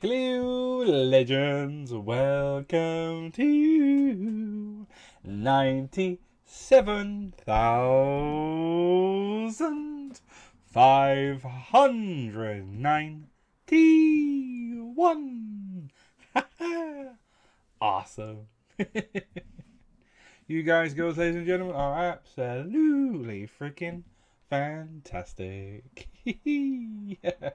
Hello, legends. Welcome to ninety-seven thousand five hundred ninety-one. awesome. you guys, girls, ladies and gentlemen, are absolutely freaking fantastic. yeah.